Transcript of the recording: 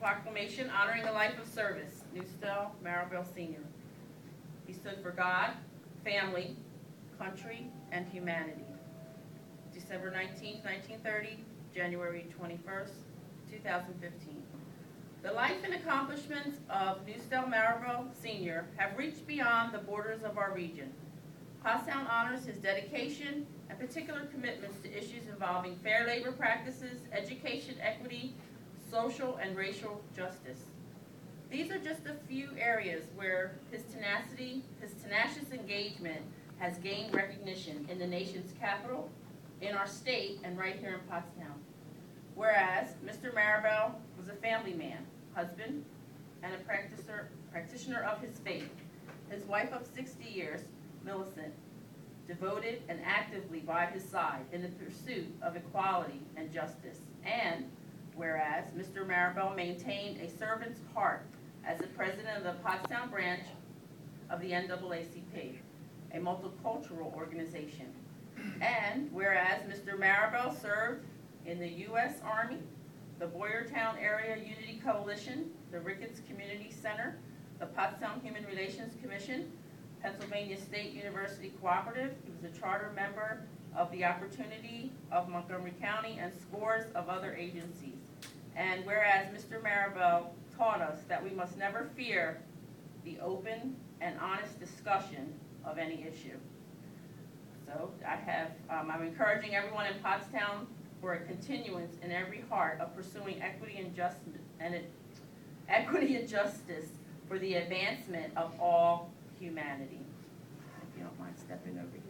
proclamation honoring the life of service, Newstell Marable Senior. He stood for God, family, country, and humanity. December 19, 1930, January 21st, 2015. The life and accomplishments of Newstell Marable Senior have reached beyond the borders of our region. Pottstown honors his dedication and particular commitments to issues involving fair labor practices, education equity, social and racial justice. These are just a few areas where his tenacity, his tenacious engagement has gained recognition in the nation's capital, in our state, and right here in Pottstown. Whereas Mr. Marable was a family man, husband, and a practitioner of his faith. His wife of 60 years, Millicent, devoted and actively by his side in the pursuit of equality and justice. And whereas Mr. Marable maintained a servant's heart as the president of the Pottstown branch of the NAACP, a multicultural organization. And whereas Mr. Marable served in the U.S. Army, the Boyertown Area Unity Coalition, the Ricketts Community Center, the Pottstown Human Relations Commission, Pennsylvania State University Cooperative. He was a charter member of the Opportunity of Montgomery County and scores of other agencies. And whereas Mr. Marable taught us that we must never fear the open and honest discussion of any issue. So I have, um, I'm encouraging everyone in Pottstown for a continuance in every heart of pursuing equity and just, and it, equity and justice for the advancement of all humanity. If you don't mind stepping over here.